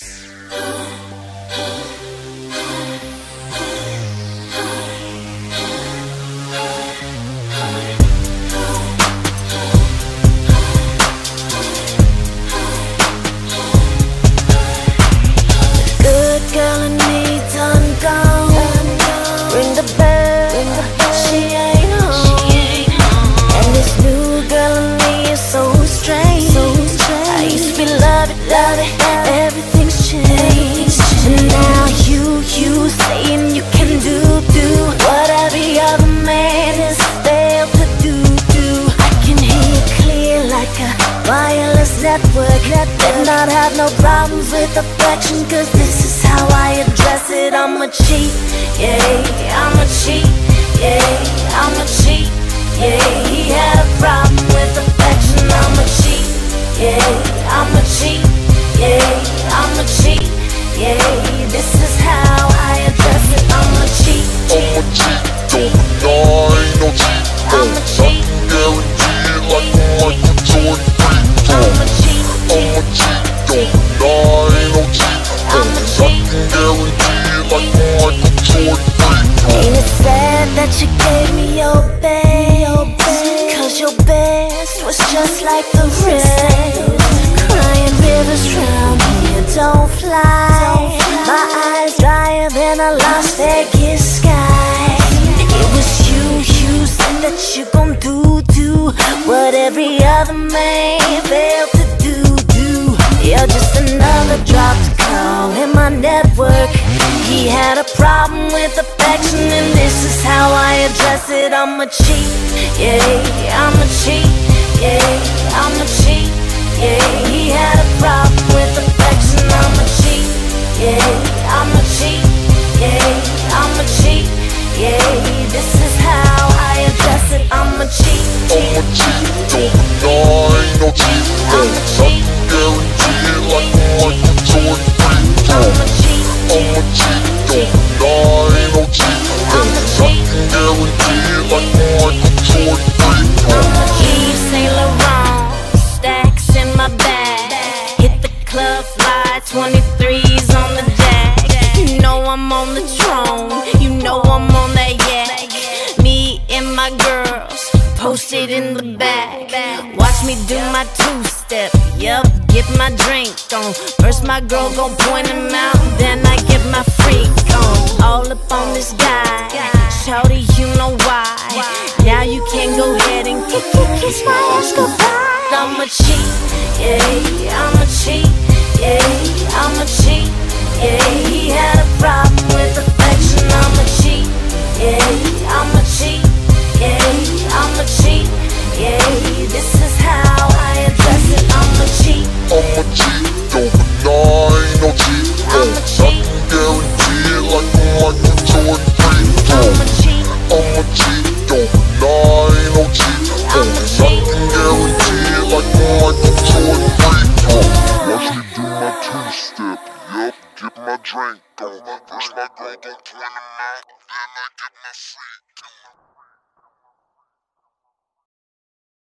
Good wireless network. And not have no problems with affection, cause this is how I address it. I'm a cheat, yeah, I'm a cheat, yeah, I'm a cheat, yeah. He had a problem with affection, I'm a cheat, yeah, sad that you gave me your best? Cause your best was just like the rest. Crying rivers drown here, don't fly. My eyes drier than a Las Vegas sky. It was you, you said that you gon' do, do what every other man failed to do, do. You're just another dropped call in my network. He had a problem with affection, and this is how I address it. I'm a cheat, yeah, I'm a cheat, yeah, I'm a cheat, yeah. He had a problem with affection. I'm a cheat, yeah, I'm a cheat, yeah, I'm a cheat, yeah. This is how I address it. I'm a cheat, I'm a cheat, don't deny, no cheat I'm a cheat. Guaranteed like a Michael Jordan free throw I'm a cheat, I'm a cheat, my girls posted in the back. Watch me do my two step, yup, get my drink on. First my girl gon' point him out, then I get my freak on. All up on this guy, shouty, you know why. Now you can't go ahead and kick, kick, kiss my ass goodbye. I'm a cheat, yeah, I'm a cheat, yeah, I'm a cheat, yeah. A cheat, don't deny, no cheat a cheat. Guaranteed like Michael Jordan free throw Watch me do my two-step, yup, get my drink on First my girl gon' point him out, then I get my freak